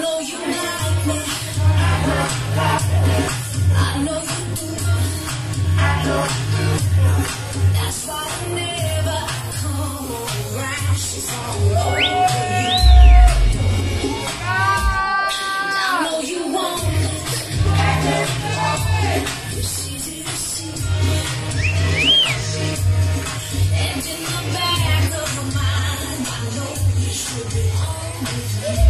know you like me. I know you do. That's why I never come around. She's all over you. I know you. It's easy to see. And in the back of my mind, I know you should be me.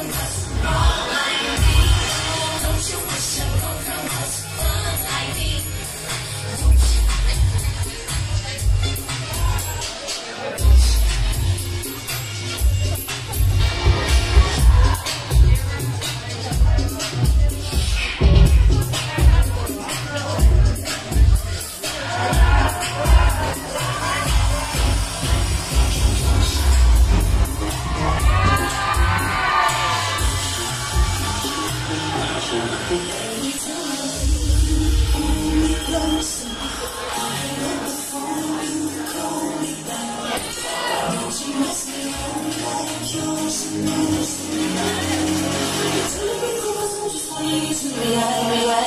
Don't you Yeah.